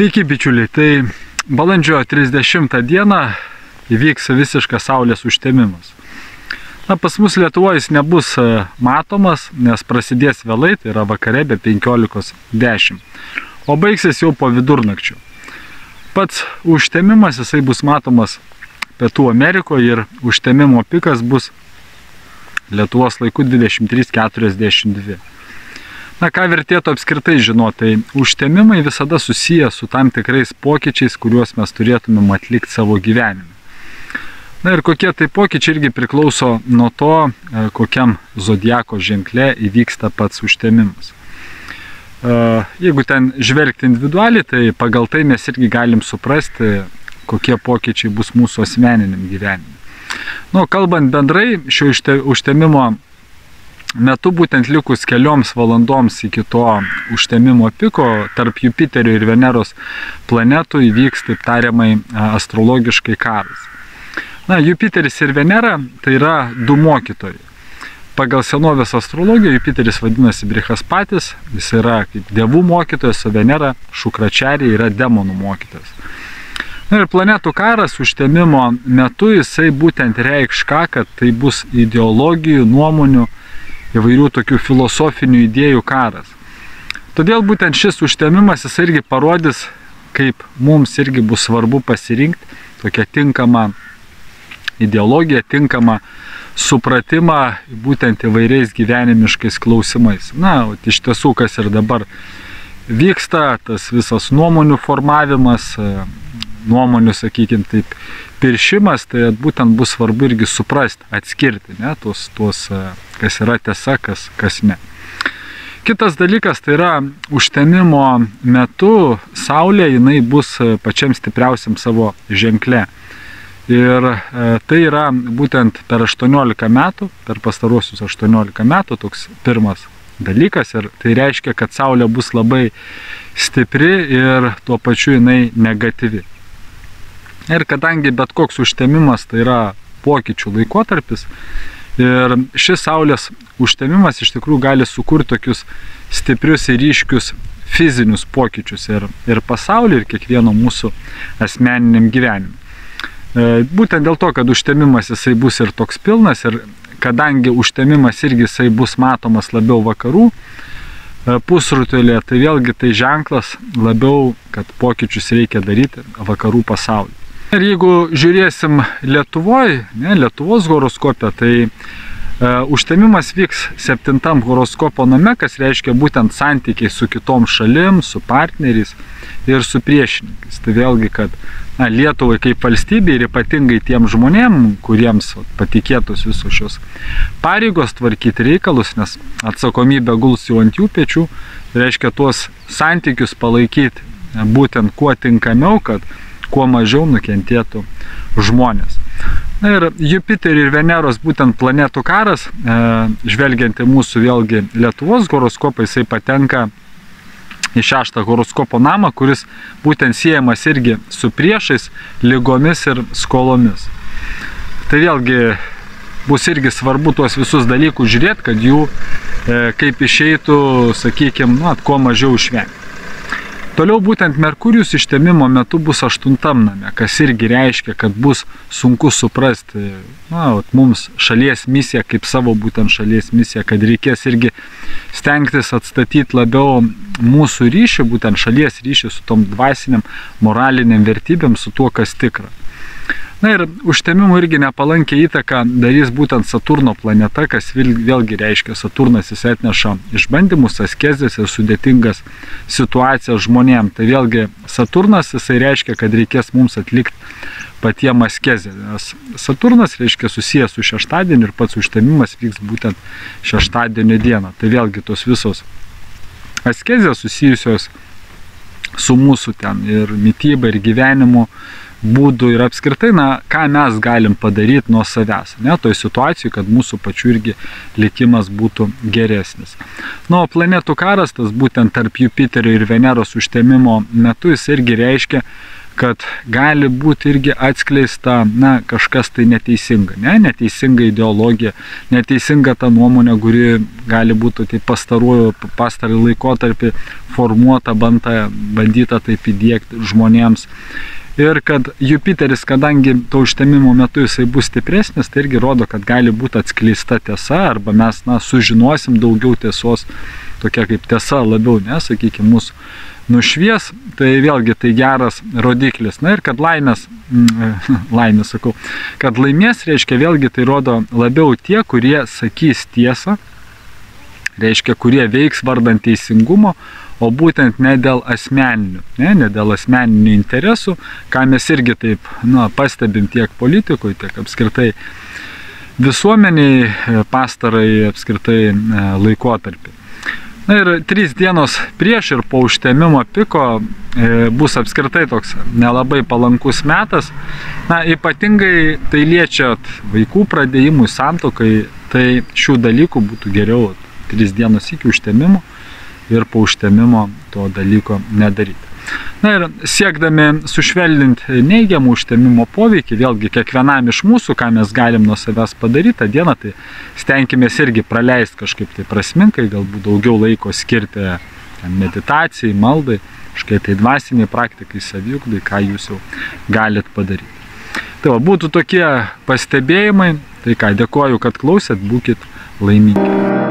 Sveiki bičiuliai, tai balandžio 30 dieną įvyks visiškas saulės užtemimas. Na, pas mus Lietuvoje jis nebus e, matomas, nes prasidės vėlai, tai yra vakare be 15.10, o baigsis jau po vidurnakčio. Pats užtemimas jisai bus matomas Pietų Amerikoje ir užtemimo pikas bus Lietuvos laiku 23.42. Na ką vertėtų apskritai žinoti, tai užtemimai visada susiję su tam tikrais pokyčiais, kuriuos mes turėtumėm atlikti savo gyvenime. Na ir kokie tai pokyčiai irgi priklauso nuo to, e, kokiam zodiako ženkle įvyksta pats užtemimas. E, jeigu ten žvelgti individualiai, tai pagal tai mes irgi galim suprasti, kokie pokyčiai bus mūsų asmeniniam gyvenime. Nu, kalbant bendrai, šio užtemimo metu būtent likus kelioms valandoms iki to užtemimo piko tarp Jupiterio ir Veneros planetų įvyks taip tariamai astrologiškai karas. Na, Jupiteris ir Venera tai yra du mokytojai. Pagal senovės astrologiją Jupiteris vadinasi Brihaspatis, jis yra kaip dievų mokytojas, o Venera Šukračiarė yra demonų mokytojas. Na ir planetų karas užtemimo metu jisai būtent reikš ką, kad tai bus ideologijų, nuomonių, įvairių tokių filosofinių idėjų karas. Todėl būtent šis užtemimas jis irgi parodys, kaip mums irgi bus svarbu pasirinkti tokią tinkamą ideologiją, tinkamą supratimą būtent įvairiais gyvenimiškais klausimais. Na, iš tiesų, kas ir dabar vyksta, tas visas nuomonių formavimas, nuomonių, sakykime, taip, piršimas, tai būtent bus svarbu irgi suprasti, atskirti, ne, tuos, tuos, kas yra tiesa, kas, kas ne. Kitas dalykas tai yra užtemimo metu Saulė jinai bus pačiam stipriausiam savo ženkle. Ir tai yra būtent per 18 metų, per pastaruosius 18 metų toks pirmas dalykas ir tai reiškia, kad Saulė bus labai stipri ir tuo pačiu jinai negatyvi. Ir kadangi bet koks užtemimas tai yra pokyčių laikotarpis, ir šis Saulės užtemimas iš tikrųjų gali sukurti tokius stiprius ir ryškius fizinius pokyčius ir, ir pasaulį, ir kiekvieno mūsų asmeniniam gyvenimui. E, būtent dėl to, kad užtemimas jisai bus ir toks pilnas, ir kadangi užtemimas irgi jisai bus matomas labiau vakarų e, pusrutulėje, tai vėlgi tai ženklas labiau, kad pokyčius reikia daryti vakarų pasaulyje. Ir jeigu žiūrėsim Lietuvoje, ne, Lietuvos horoskopę, tai e, užtemimas vyks septintam horoskopo name, kas reiškia būtent santykiai su kitom šalim, su partneriais ir su priešininkais. Tai vėlgi, kad na, Lietuvai kaip valstybė ir ypatingai tiem žmonėm, kuriems patikėtos visos šios pareigos tvarkyti reikalus, nes atsakomybė guls jau ant jų pečių, reiškia tuos santykius palaikyti būtent kuo tinkamiau, kad kuo mažiau nukentėtų žmonės. Na ir Jupiterio ir Veneros būtent planetų karas, e, žvelgiant į mūsų vėlgi Lietuvos horoskopą, jisai patenka į šeštą horoskopo namą, kuris būtent siejamas irgi su priešais, lygomis ir skolomis. Tai vėlgi bus irgi svarbu tuos visus dalykus žiūrėti, kad jų e, kaip išeitų, sakykime, nu, kuo mažiau išvengti. Toliau būtent Merkurijus ištemimo metu bus aštuntam name, kas irgi reiškia, kad bus sunku suprasti na, mums šalies misiją kaip savo būtent šalies misiją, kad reikės irgi stengtis atstatyti labiau mūsų ryšį, būtent šalies ryšį su tom dvasiniam, moraliniam vertybėm, su tuo, kas tikra. Na ir užtemimų irgi nepalankę įtaką darys būtent Saturno planeta, kas vėlgi reiškia, Saturnas jis atneša išbandymus, askezės ir sudėtingas situacijas žmonėm. Tai vėlgi Saturnas jisai reiškia, kad reikės mums atlikti patiem askezę, nes Saturnas reiškia susijęs su šeštadieniu ir pats užtemimas vyks būtent šeštadienio dieną. Tai vėlgi tos visos askezės susijusios su mūsų ten ir mytyba, ir gyvenimu, būdų ir apskritai, na, ką mes galim padaryti nuo savęs, ne, toj situacijai, kad mūsų pačių irgi likimas būtų geresnis. Na, o planetų karas, tas būtent tarp Jupiterio ir Veneros užtemimo metu, jis irgi reiškia, kad gali būti irgi atskleista, na, kažkas tai neteisinga, ne, neteisinga ideologija, neteisinga ta nuomonė, kuri gali būti tai pastaruoju, pastarį laikotarpį formuota, banta, bandyta taip įdėkti žmonėms. Ir kad Jupiteris, kadangi to užtemimo metu jisai bus stipresnis, tai irgi rodo, kad gali būti atskleista tiesa arba mes, na, sužinosim daugiau tiesos, tokia kaip tiesa labiau, ne, sakykime, mūsų nušvies, tai vėlgi tai geras rodiklis. Na ir kad laimės, mm, laimės sakau, kad laimės reiškia vėlgi tai rodo labiau tie, kurie sakys tiesą, reiškia, kurie veiks vardant teisingumo, o būtent ne dėl asmeninių, ne, ne dėl asmeninių interesų, ką mes irgi taip nu, pastebim tiek politikui, tiek apskritai visuomeniai pastarai apskritai e, laikotarpį. Na ir trys dienos prieš ir po užtemimo piko e, bus apskritai toks nelabai palankus metas. Na, ypatingai tai liečia vaikų pradėjimui, santokai, tai šių dalykų būtų geriau trys dienos iki užtemimo ir po užtemimo to dalyko nedaryti. Na ir siekdami sušvelninti neigiamų užtemimo poveikį, vėlgi kiekvienam iš mūsų, ką mes galim nuo savęs padaryti tą dieną, tai stenkimės irgi praleisti kažkaip tai prasminkai, galbūt daugiau laiko skirti meditacijai, maldai, kažkaip tai dvasiniai praktikai, saviugdai, ką jūs jau galit padaryti. Tai va, būtų tokie pastebėjimai, tai ką, dėkoju, kad klausėt, būkit laimingi.